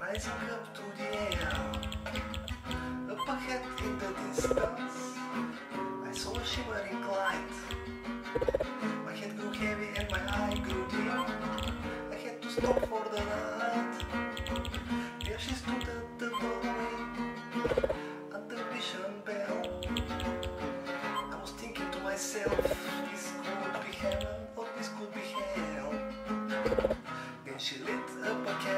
rising up to the air. Up in the distance, I saw. My head grew heavy and my eye grew dim. I had to stop for the night. There she stood myself. This could be hell, or this could be hell. Then she lit up a candle.